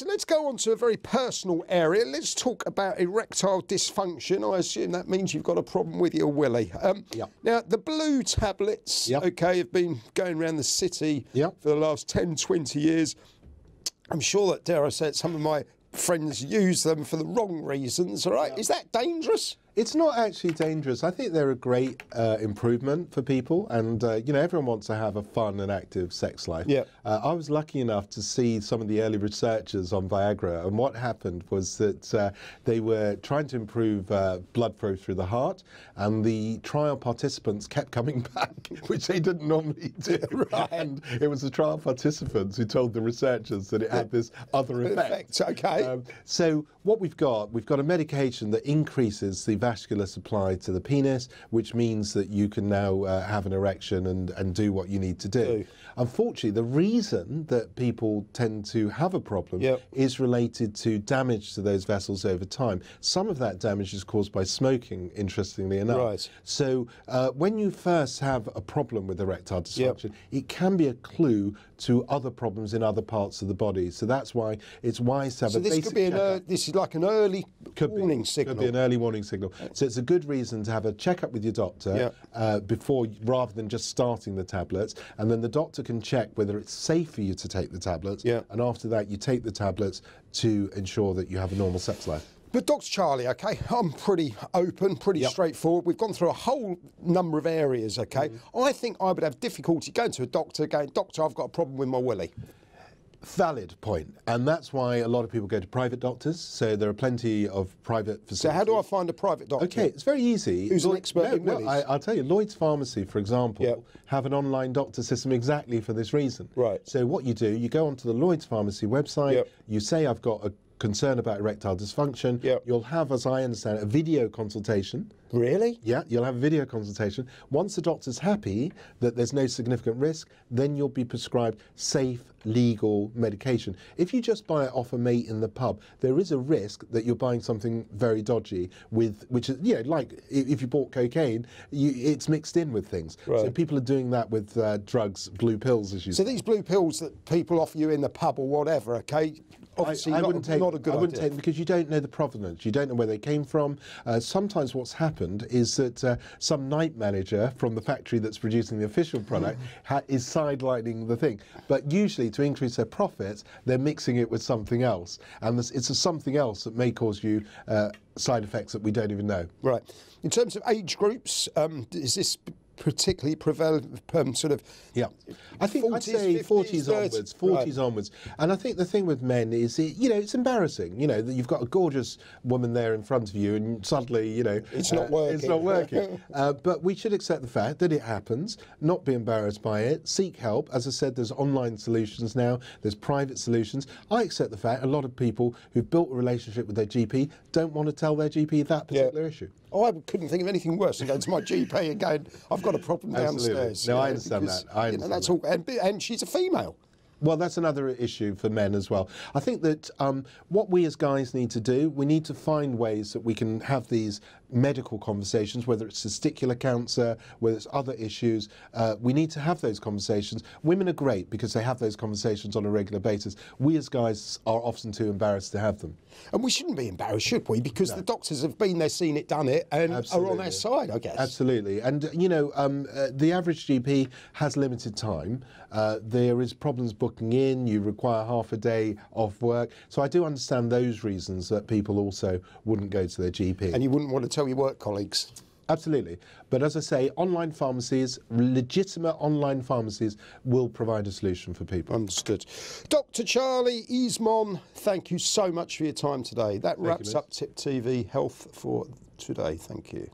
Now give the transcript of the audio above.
Right, let's go on to a very personal area. Let's talk about erectile dysfunction. I assume that means you've got a problem with your willy. Um, Yep. Now, the blue tablets, Yep. okay, have been going around the city Yep. for the last 10, 20 years. I'm sure that, dare I say it, some of my friends use them for the wrong reasons, all right? Is that dangerous? It's not actually dangerous. I think they're a great uh, improvement for people, and uh, you know everyone wants to have a fun and active sex life. Yeah. Uh, I was lucky enough to see some of the early researchers on Viagra, and what happened was that uh, they were trying to improve uh, blood flow through the heart, and the trial participants kept coming back, which they didn't normally do. And it was the trial participants who told the researchers that it had this other effect. Effect, okay. Um, so what we've got, we've got a medication that increases the vascular supply to the penis, which means that you can now uh, have an erection and, and do what you need to do. Do. Unfortunately, the reason that people tend to have a problem Yep. is related to damage to those vessels over time. Some of that damage is caused by smoking, interestingly enough. Right. So uh, when you first have a problem with erectile dysfunction, it can be a clue to other problems in other parts of the body. So that's why it's wise to have So a this basic could be an this is like an early Could be. signal. Could be an early warning signal. So it's a good reason to have a checkup with your doctor Yeah. uh, before, rather than just starting the tablets, and then the doctor can check whether it's safe for you to take the tablets. Yeah. And after that, you take the tablets to ensure that you have a normal sex life. But Dr. Charlie, okay, I'm pretty open, pretty Yep. straightforward. We've gone through a whole number of areas, okay. Mm-hmm. I think I would have difficulty going to a doctor, going, Doctor, I've got a problem with my willy. Valid point, and that's why a lot of people go to private doctors. So there are plenty of private facilities. So how do I find a private doctor? Okay, it's very easy. Who's an expert no, in no, willies? I, I'll tell you, Lloyd's Pharmacy, for example, Yep. have an online doctor system exactly for this reason. Right. So what you do, you go onto the Lloyd's Pharmacy website, Yep. you say, I've got a concern about erectile dysfunction. Yep. You'll have, as I understand it, a video consultation. Really? Yeah, you'll have a video consultation. Once the doctor's happy that there's no significant risk, then you'll be prescribed safe, legal medication. If you just buy it off a mate in the pub, there is a risk that you're buying something very dodgy with, which is, you know, like if you bought cocaine, you, it's mixed in with things. So people are doing that with uh, drugs, blue pills, as you say. So say. these blue pills that people offer you in the pub or whatever, okay, obviously I, I not, wouldn't take, not a good I wouldn't idea. take because you don't know the provenance. You don't know where they came from. Uh, sometimes what's happened is that uh, some night manager from the factory that's producing the official product ha- is sidelining the thing. But usually, to increase their profits, they're mixing it with something else, and this, it's a something else that may cause you uh, side effects that we don't even know. Right. In terms of age groups, um, is this particularly prevalent, um, sort of Yeah, I think i I'd say 50s, 40s 30s. onwards, 40s onwards, and I think the thing with men is, it, you know, it's embarrassing. You know that you've got a gorgeous woman there in front of you, and suddenly, you know, It's not uh, It's not working. working. uh, but we should accept the fact that it happens, not be embarrassed by it, seek help. As I said, there's online solutions now. There's private solutions. I accept the fact a lot of people who've built a relationship with their GP don't want to tell their GP that particular issue. Oh, I couldn't think of anything worse than going to my GP and going, I've got a problem Absolutely. downstairs. No, I understand because, that. I you know, that's that. all, and, and she's a female. Well, that's another issue for men as well. I think that um, what we as guys need to do, we need to find ways that we can have these medical conversations, whether it's testicular cancer, whether it's other issues. Uh, we need to have those conversations. Women are great because they have those conversations on a regular basis. We as guys are often too embarrassed to have them. And we shouldn't be embarrassed, should we? Because the doctors have been there, seen it, done it, and are on Absolutely. our side, I guess. Absolutely, and you know, um, uh, the average GP has limited time. Uh, there is problems booking in. You require half a day off work. So I do understand those reasons that people also wouldn't go to their GP. And you wouldn't want to tell your work colleagues. Absolutely, but as I say, online pharmacies, legitimate online pharmacies, will provide a solution for people. Understood. Dr. Charlie Easmon, thank you so much for your time today. That wraps Liz. up Tip TV Health for today. Thank you.